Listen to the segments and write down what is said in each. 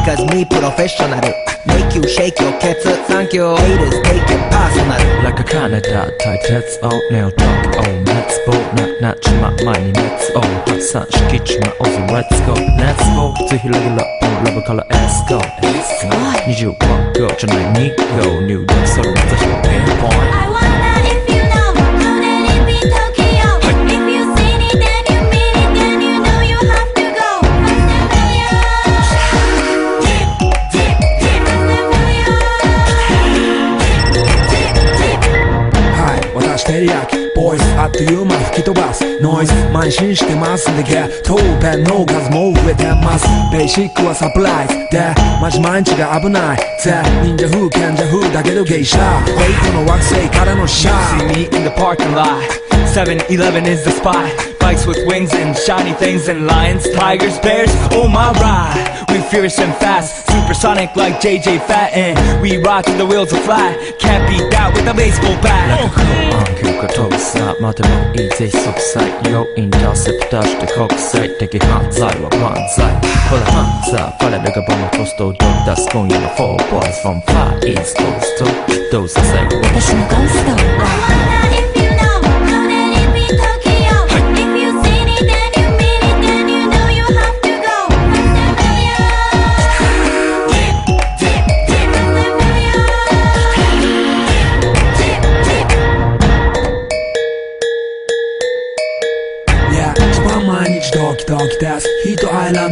because me professional. Make you shake your kettle, thank you Haters take it personal. Like a Canada tight heads out now talk on Let's go, not not my money, let's go oh, Hot sun, shake my also let's go Let's go, to heal level oh, up, on color, let's go Let's go, need you one girl, tonight need go New dance, so let's I want that ボイスあっという間吹き飛ばすノイズ。慢心してます。んでゲットペンの数も増えてます。ベーシックはサプライズでマジ毎日が危ない。ぜ忍者風賢者風だけどゲイシャフェイクの惑星からのシャ See ー me in the parking lot. 7-Eleven is the spot. Bikes with wings and shiny things and lions, tigers, bears, oh my ride We fierce and fast, supersonic like JJ Fatten We rock the wheels of fly, can't beat that with a baseball bat. Like mother Yo intercept the take Pull a the four boys from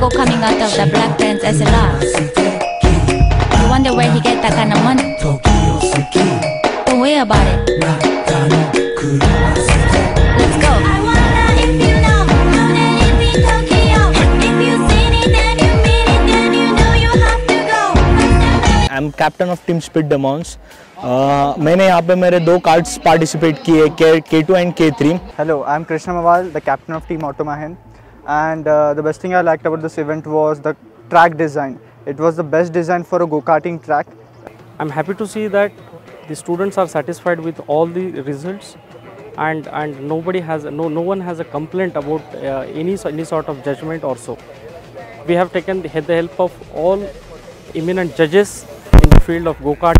Diego coming out of the black pants as a laugh. You wonder where he get that kind of money. Don't worry about it. I am captain of team speed demons मैंने यहाँ पे मेरे दो cards participate किए K two and K three hello I am Krishna Mawal the captain of team ऑटोमाहिंद And uh, the best thing I liked about this event was the track design. It was the best design for a go karting track. I'm happy to see that the students are satisfied with all the results and and nobody has no no one has a complaint about uh, any any sort of judgment or so we have taken the, the help of all eminent judges in the field of go-kart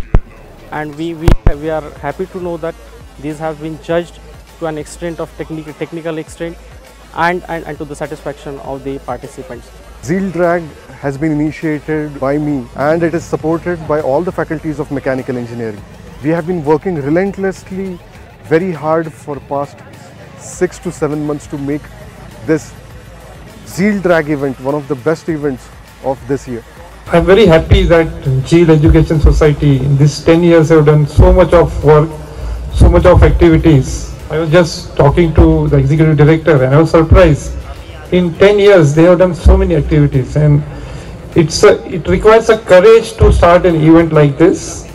and we, we we are happy to know that these have been judged to an extent of technical technical extent and, and and to the satisfaction of the participants Zeal Drag has been initiated by me and it is supported by all the faculties of mechanical engineering. We have been working relentlessly, very hard for past six to seven months to make this Zeal Drag event one of the best events of this year. I'm very happy that Zeal Education Society in these 10 years have done so much of work, so much of activities. I was just talking to the executive director and I was surprised. In 10 years they have done so many activities and it's a, it requires a courage to start an event like this